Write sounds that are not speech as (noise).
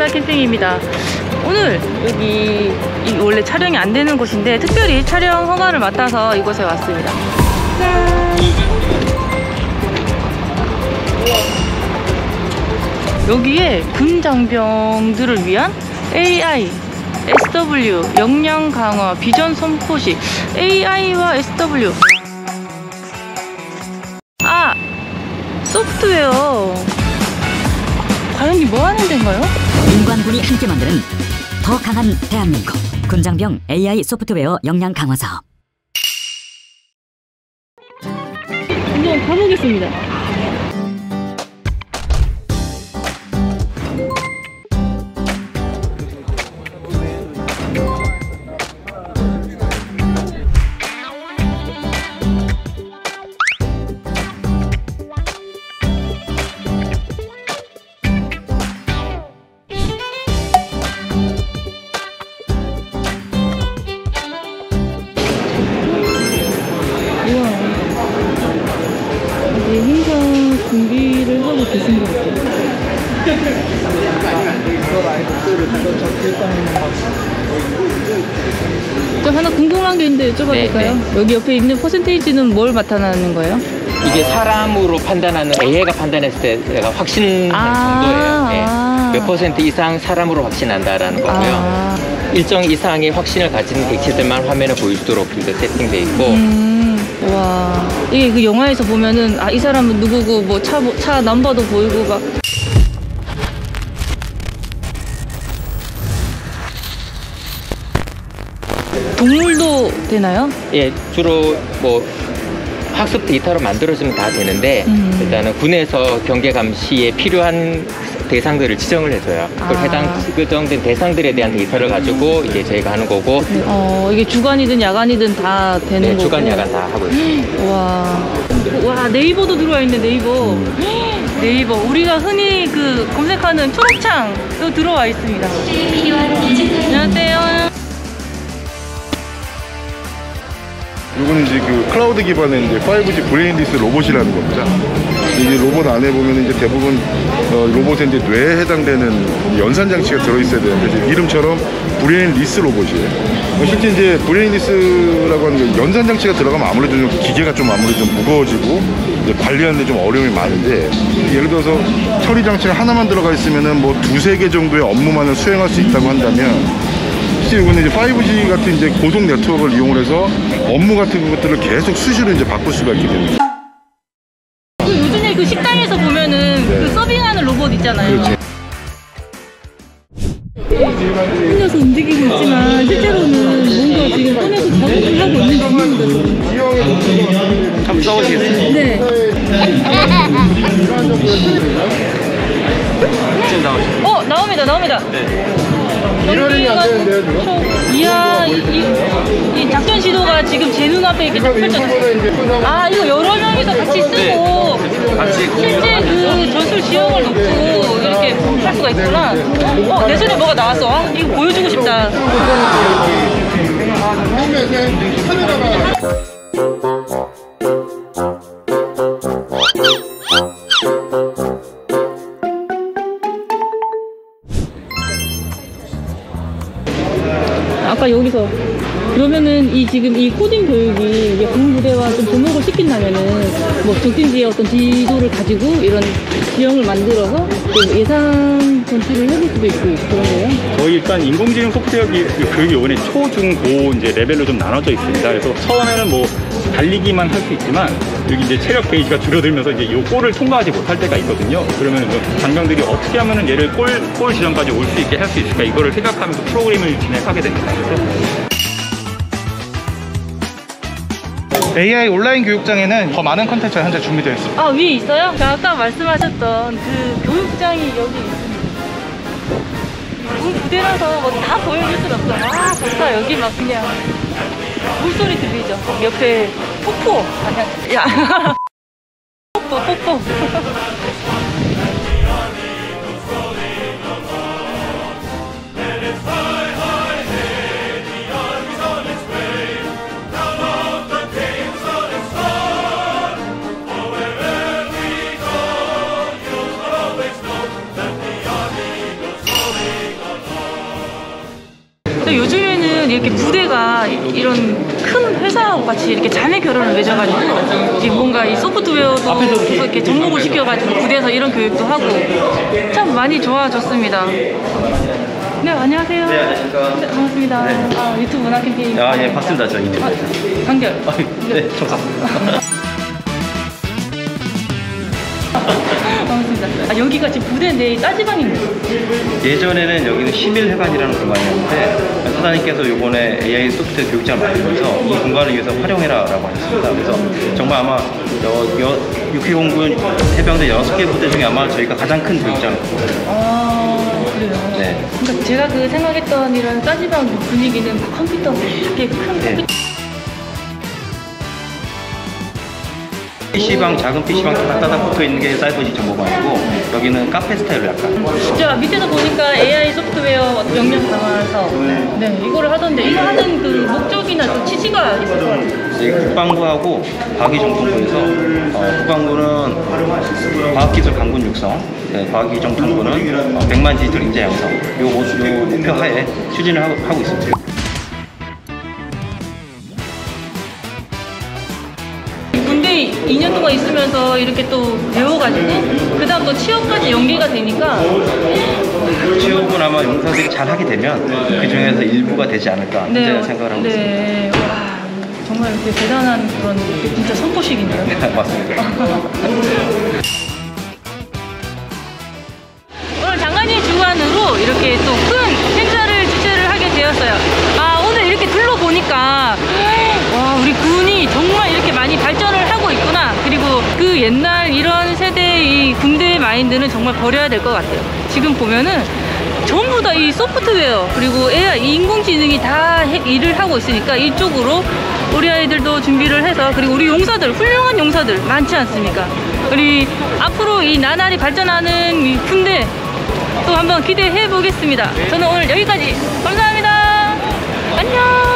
하나 캠핑입니다. 오늘 여기 이 원래 촬영이 안 되는 곳인데 특별히 촬영 허가를 맡아서 이곳에 왔습니다. 여기에 군 장병들을 위한 AI, SW, 역량 강화, 비전 선포식, AI와 SW. 아, 소프트웨어. 과연 이 뭐 하는 데인가요? 민관군이 함께 만드는 더 강한 대한민국 군장병 AI 소프트웨어 역량 강화 사업 한번 가보겠습니다. 저 하나 궁금한 게 있는데 여쭤봐도 네, 될까요? 여기 옆에 있는 퍼센테이지는 뭘 나타나는 거예요? 이게 사람으로 판단하는 AI가 판단했을 때 내가 확신 아, 정도예요. 예. 아. 몇 퍼센트 이상 사람으로 확신한다라는 거고요. 아, 일정 이상의 확신을 가진 객체들만 화면에 보일 수 있도록 이렇게 세팅돼 있고 음, 와. 이게 그 영화에서 보면은, 아, 이 사람은 누구고, 뭐, 차, 차 넘버도 보이고, 막. 동물도 되나요? 예, 주로 뭐 학습 데이터로 만들어주면 다 되는데 음. 일단은 군에서 경계 감시에 필요한 대상들을 지정을 해줘요. 그걸 아. 해당 지정된 대상들에 대한 데이터를 가지고 이제 저희가 하는 거고 어, 이게 주간이든 야간이든 다 되는 네, 거고. 주간 야간 다 하고 있습니다. 와. 와, 네이버도 들어와 있네, 네이버. (gasps) 네이버. 우리가 흔히 그 검색하는 초록창도 들어와 있습니다. 안녕하세요. 이거는 이제 그 클라우드 기반의 이제 5G brainless 로봇이라는 겁니다. 이게 로봇 안에 보면 이제 대부분 어, 로봇에 이제 뇌에 해당되는 연산 장치가 들어있어야 되는데 이름처럼 brainless 로봇이에요. 어, 실제 이제 brainless라고 하는 게 연산 장치가 들어가면 아무래도 좀 기계가 좀 아무래도 좀 무거워지고 관리하는데 좀 어려움이 많은데 예를 들어서 처리 장치가 하나만 들어가 있으면은 뭐 두세 개 정도의 업무만을 수행할 수 있다고 한다면 실제 이거는 이제 5G 같은 이제 고속 네트워크를 이용을 해서 업무 같은 것들을 계속 수시로 이제 바꿀 수가 있게 됩니다. 그 요즘에 그 식당에서 보면은 네. 그 서빙하는 로봇 있잖아요. 그렇죠. 혼자서 움직이고 있지만 실제로는 뭔가 지금 꺼내서 작업을 하고 있는 중인데. 한번 써보시겠어요? 네. 지금 나오시죠? 어, 나옵니다, 나옵니다. 이러려니 안 되는데요, 지금? 이야, 이, 이, 이 작전 지도가 지금 제 눈앞에 이렇게 딱 펼쳐졌어요. 아, 이거 여러 명이서 같이 쓰고 같이 실제 그 전술 지형을 놓고 이렇게 할 수가 있구나. 어, 내 손에 뭐가 나왔어. 아, 이거 보여주고 싶다. 아까 여기서 그러면은 이 지금 이 코딩 교육이 이게 군부대와 좀 접목을 시킨다면은 뭐 적진지의 어떤 지도를 가지고 이런 지형을 만들어서 또 예상 전투를 해볼 수도 있고 그런 거예요? 저희 일단 인공지능 소프트웨어 기- 그 교육이 이번에 초, 중, 고 이제 레벨로 좀 나눠져 있습니다. 그래서 처음에는 뭐 달리기만 할 수 있지만 여기 이제 체력 게이지가 줄어들면서 이제 이 골을 통과하지 못할 때가 있거든요. 그러면 뭐 장병들이 어떻게 하면은 얘를 골, 골 지점까지 올 수 있게 할 수 있을까 이거를 생각하면서 프로그램을 진행하게 됩니다. 그래서 AI 온라인 교육장에는 더 많은 컨텐츠가 현재 준비되어 있습니다. 아 위에 있어요? 그 아까 말씀하셨던 그 교육장이 여기 있습니다. 군부대라서 뭐 다 보여줄 순 없어. 아 좋다 여기 막 그냥 물소리 들리죠? 옆에 폭포 야 폭포 폭포 이렇게 부대가 이런 큰 회사와 같이 이렇게 자매 결혼을 맺어가지고 이게 뭔가 이 소프트웨어도 이렇게 접목을 시켜가지고 부대에서 이런 교육도 하고 참 많이 좋아졌습니다. 네 안녕하세요. 네, 안녕하십니까. 네, 반갑습니다. 아, 유튜브 문화 캠페인. 아, 예, 박습니다. 저 유튜브. 아, 강결. 네, 감사합니다. (laughs) 반갑습니다. 아, 여기가 지금 부대 내 따지방인가요? 예전에는 여기는 시밀회관이라는 공간이었는데 사장님께서 이번에 AI 소프트웨어 교육장을 만들면서 이 공간을 위해서 활용해라 라고 하셨습니다. 그래서 정말 아마 여, 여, 육해공군 해병대 6개 부대 중에 아마 저희가 가장 큰 교육장. 아 그래요. 네. 그러니까 제가 그 생각했던 이런 따지방 그 분위기는 그 컴퓨터 이렇게 큰 네. 컴퓨터 PC방, 작은 PC방 따닥따닥 붙어 있는 게 사이버시 정보방이고 여기는 카페 스타일로 약간. 진짜 밑에서 보니까 AI 소프트웨어 역량 강화 사업 네 이거를 하던데 이거 하는 그 목적이나 또 취지가 있을 것 같아요. 저희 국방부하고 과기정통부에서 어, 국방부는 과학기술 강군 육성, 네, 과학기정통부는 어, 100만 디지털 인재 양성 요, 모- 요 목표 하에 추진을 하고, 하고 있습니다. 2년 동안 있으면서 이렇게 또 배워가지고 그 다음 또 취업까지 연계가 되니까 취업은 아마 용사들이 잘 하게 되면 그 중에서 일부가 되지 않을까 이제 생각을 하고 있습니다. 네. 와, 정말 이렇게 대단한 그런 진짜 선포식이네요. 네, (laughs) 맞습니다. (laughs) 마인드는 정말 버려야 될 것 같아요. 지금 보면은 전부 다 이 소프트웨어, 그리고 AI, 이 인공지능이 다 해- 일을 하고 있으니까 이쪽으로 우리 아이들도 준비를 해서, 그리고 우리 용사들, 훌륭한 용사들 많지 않습니까? 우리 앞으로 이 나날이 발전하는 이 군대 또 한번 기대해 보겠습니다. 저는 오늘 여기까지 감사합니다. 안녕.